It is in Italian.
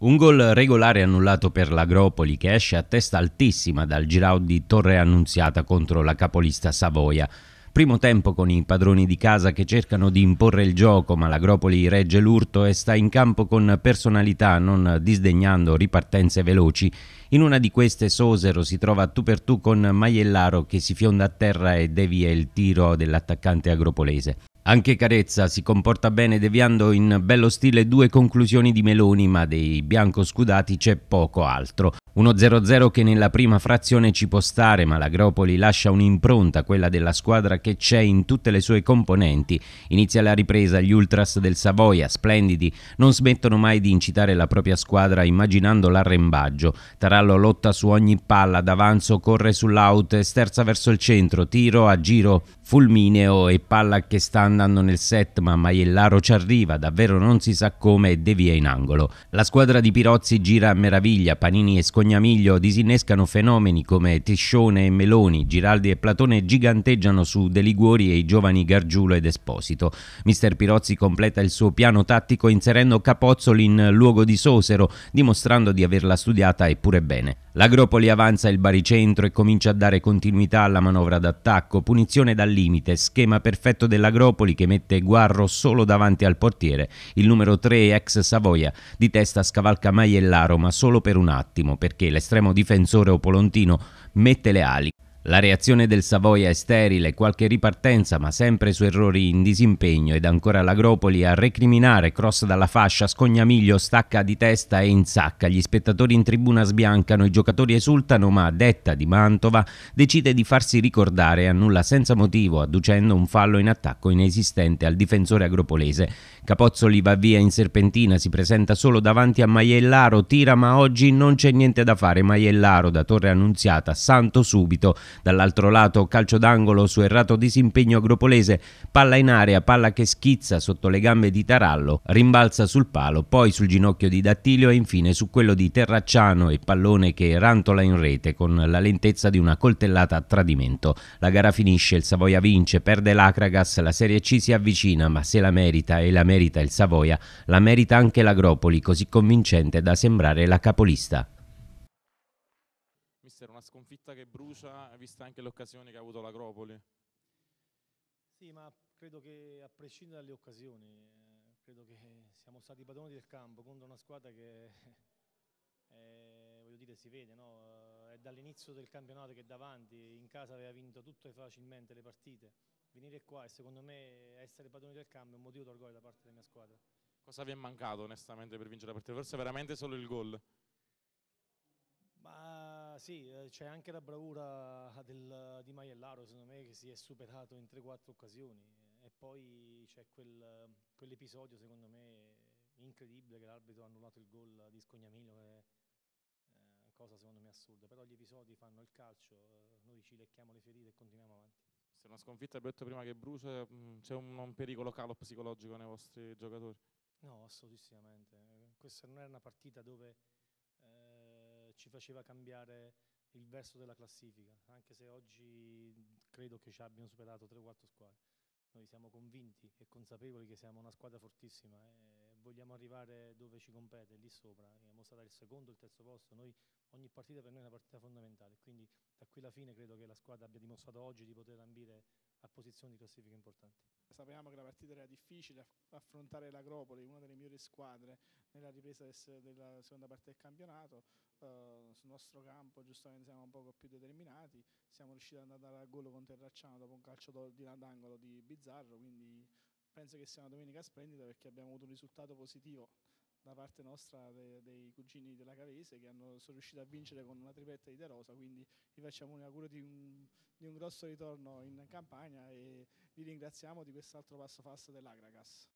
Un gol regolare annullato per l'Agropoli che esce a testa altissima dal Girau di Torre Annunziata contro la capolista Savoia. Primo tempo con i padroni di casa che cercano di imporre il gioco, ma l'Agropoli regge l'urto e sta in campo con personalità, non disdegnando ripartenze veloci. In una di queste Sosero si trova tu per tu con Maiellaro che si fionda a terra e devia il tiro dell'attaccante agropolese. Anche Carezza si comporta bene deviando in bello stile due conclusioni di Meloni, ma dei biancoscudati c'è poco altro. 1-0-0 che nella prima frazione ci può stare, ma l'Agropoli lascia un'impronta, quella della squadra che c'è in tutte le sue componenti. Inizia la ripresa, gli ultras del Savoia, splendidi, non smettono mai di incitare la propria squadra immaginando l'arrembaggio. Tarallo lotta su ogni palla, d'avanzo corre sull'out, sterza verso il centro, tiro a giro fulmineo e palla che sta andando nel set, ma Maiellaro ci arriva, davvero non si sa come e devia in angolo. La squadra di Pirozzi gira a meraviglia, Panini e Scognani Cognamiglio disinnescano fenomeni come Tiscione e Meloni, Giraldi e Platone giganteggiano su De Liguori e i giovani Gargiulo ed Esposito. Mister Pirozzi completa il suo piano tattico inserendo Capozzoli in luogo di Sosero, dimostrando di averla studiata eppure bene. L'Agropoli avanza il baricentro e comincia a dare continuità alla manovra d'attacco, punizione dal limite, schema perfetto dell'Agropoli che mette Guarro solo davanti al portiere. Il numero 3 ex Savoia di testa scavalca Maiellaro ma solo per un attimo perché l'estremo difensore Opolontino mette le ali. La reazione del Savoia è sterile, qualche ripartenza ma sempre su errori in disimpegno ed ancora l'Agropoli a recriminare, cross dalla fascia, Scognamiglio stacca di testa e insacca, gli spettatori in tribuna sbiancano, i giocatori esultano ma Detta di Mantova decide di farsi ricordare e annulla senza motivo adducendo un fallo in attacco inesistente al difensore agropolese. Capozzoli va via in serpentina, si presenta solo davanti a Maiellaro, tira ma oggi non c'è niente da fare, Maiellaro da Torre Annunziata, santo subito, Dall'altro lato calcio d'angolo su errato disimpegno agropolese, palla in area, palla che schizza sotto le gambe di Tarallo, rimbalza sul palo, poi sul ginocchio di Dattilio e infine su quello di Terracciano e pallone che rantola in rete con la lentezza di una coltellata a tradimento. La gara finisce, il Savoia vince, perde l'Acragas, la Serie C si avvicina, ma se la merita e la merita il Savoia, la merita anche l'Agropoli, così convincente da sembrare la capolista mister, una sconfitta che brucia, vista anche le occasioni che ha avuto l'Agropoli. Sì, ma credo che a prescindere dalle occasioni, eh, credo che siamo stati padroni del campo contro una squadra che, eh, voglio dire, si vede, no? è dall'inizio del campionato che davanti, in casa aveva vinto tutte facilmente le partite. Venire qua e secondo me essere padroni del campo è un motivo d'orgoglio da parte della mia squadra. Cosa vi è mancato onestamente per vincere la partita? Forse veramente solo il gol? Sì, eh, c'è anche la bravura del, di Maiellaro, secondo me, che si è superato in 3-4 occasioni. E poi c'è quel, quell'episodio, secondo me, incredibile che l'arbitro ha annullato il gol di Scognamino, che è eh, cosa secondo me assurda. Però gli episodi fanno il calcio, eh, noi ci lecchiamo le ferite e continuiamo avanti. Se una sconfitta, abbiamo detto prima che brucia, mm, c'è un, un pericolo calo psicologico nei vostri giocatori? No, assolutissimamente. Questa non è una partita dove ci faceva cambiare il verso della classifica, anche se oggi credo che ci abbiano superato 3-4 squadre. Noi siamo convinti e consapevoli che siamo una squadra fortissima vogliamo arrivare dove ci compete, lì sopra. Siamo stati il secondo, il terzo posto. Noi, ogni partita per noi è una partita fondamentale, quindi da qui alla fine credo che la squadra abbia dimostrato oggi di poter ambire a posizioni di classifica importanti. Sapevamo che la partita era difficile, affrontare l'Agropoli, una delle migliori squadre nella ripresa della seconda parte del campionato, uh, sul nostro campo giustamente siamo un poco più determinati, siamo riusciti ad andare a gol con Terracciano dopo un calcio di d'angolo di Bizzarro, quindi penso che sia una domenica splendida perché abbiamo avuto un risultato positivo da parte nostra de, dei cugini della Cavese che hanno, sono riusciti a vincere con una tripletta di De Rosa, quindi vi facciamo un augurio di un, di un grosso ritorno in campagna e vi ringraziamo di quest'altro passo falso dell'Agragas.